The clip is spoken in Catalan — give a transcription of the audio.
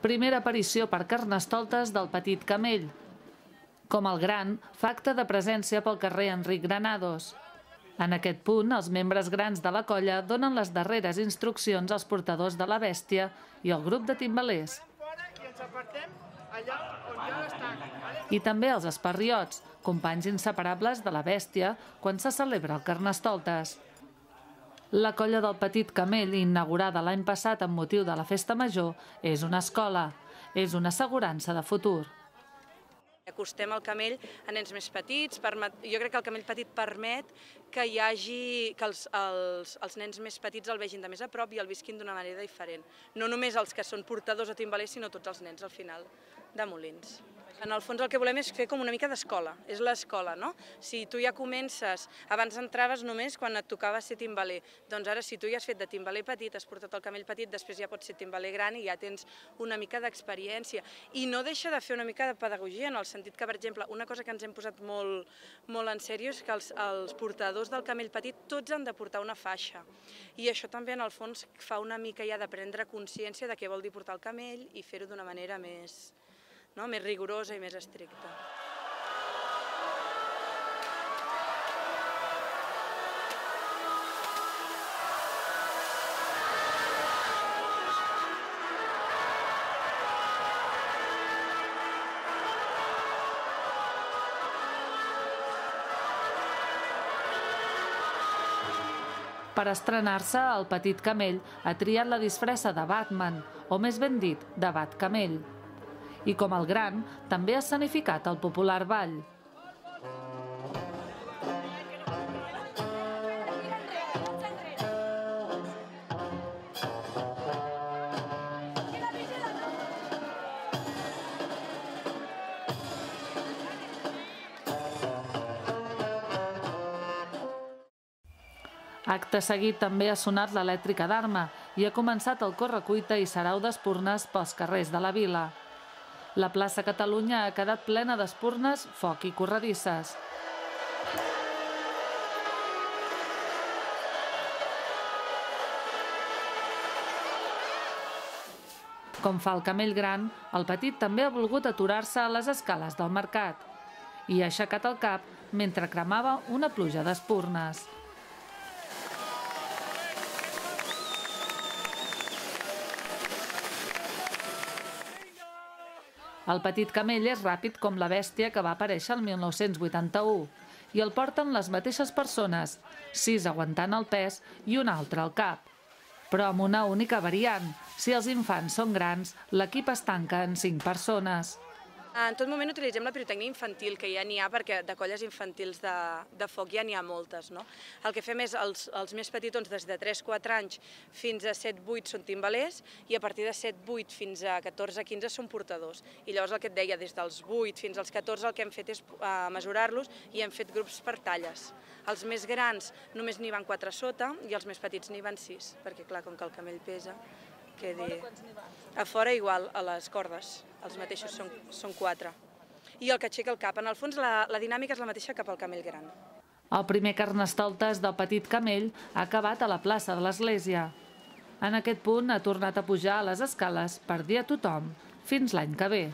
Primera aparició per carnestoltes del petit camell. Com el gran, fa acte de presència pel carrer Enric Granados. En aquest punt, els membres grans de la colla donen les darreres instruccions als portadors de la bèstia i al grup de timbalers. I també als esparriots, companys inseparables de la bèstia quan se celebra el Carnestoltes. La colla del Petit Camell, inaugurada l'any passat amb motiu de la Festa Major, és una escola, és una assegurança de futur. Acostem el camell a nens més petits, jo crec que el camell petit permet que hi hagi, que els, els, els nens més petits el vegin de més a prop i el visquin d'una manera diferent. No només els que són portadors o timbalers, sinó tots els nens al final de Molins. En el fons el que volem és fer com una mica d'escola, és l'escola, no? Si tu ja comences, abans entraves només quan et tocava ser timbaler, doncs ara si tu ja has fet de timbaler petit, has portat el camell petit, després ja pots ser timbaler gran i ja tens una mica d'experiència. I no deixa de fer una mica de pedagogia, en el sentit que, per exemple, una cosa que ens hem posat molt, molt en sèrio és que els, els portadors del camell petit tots han de portar una faixa. I això també, en el fons, fa una mica ja de prendre consciència de què vol dir portar el camell i fer-ho d'una manera més, no? més rigorosa i més estricta. Per estrenar-se, el petit camell ha triat la disfressa de Batman, o més ben dit, de Batcamell i com el gran, també ha escenificat el popular ball. Acte seguit també ha sonat l'elèctrica d'arma i ha començat el correcuita i sarau d'espurnes pels carrers de la vila. La plaça Catalunya ha quedat plena d'espurnes, foc i corredisses. Com fa el camell gran, el petit també ha volgut aturar-se a les escales del mercat i ha aixecat el cap mentre cremava una pluja d'espurnes. El petit camell és ràpid com la bèstia que va aparèixer el 1981 i el porten les mateixes persones, sis aguantant el pes i un altre al cap. Però amb una única variant, si els infants són grans, l'equip es tanca en cinc persones. En tot moment utilitzem la pirotècnia infantil, que ja n'hi ha, perquè de colles infantils de, de foc ja n'hi ha moltes. No? El que fem és, els, els més petitons, des de 3-4 anys fins a 7-8 són timbalers, i a partir de 7-8 fins a 14-15 són portadors. I llavors el que et deia, des dels 8 fins als 14 el que hem fet és uh, mesurar-los i hem fet grups per talles. Els més grans només n'hi van 4 sota i els més petits n'hi van 6, perquè clar, com que el camell pesa, que dir... A fora igual, a les cordes, els mateixos són, són quatre. I el que aixeca el cap. En el fons la, la dinàmica és la mateixa cap al camell gran. El primer carnestoltes del petit camell ha acabat a la plaça de l'Església. En aquest punt ha tornat a pujar a les escales per dir a tothom fins l'any que ve.